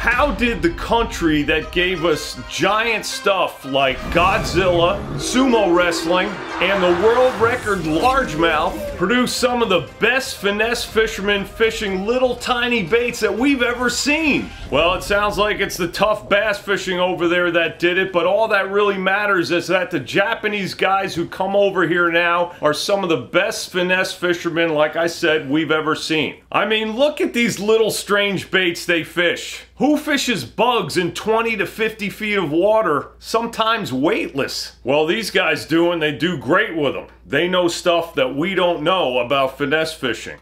How did the country that gave us giant stuff like Godzilla, sumo wrestling, and the world record largemouth produce some of the best finesse fishermen fishing little tiny baits that we've ever seen? Well, it sounds like it's the tough bass fishing over there that did it, but all that really matters is that the Japanese guys who come over here now are some of the best finesse fishermen, like I said, we've ever seen. I mean, look at these little strange baits they fish. Who fishes bugs in 20 to 50 feet of water, sometimes weightless? Well, these guys do, and they do great with them. They know stuff that we don't know about finesse fishing.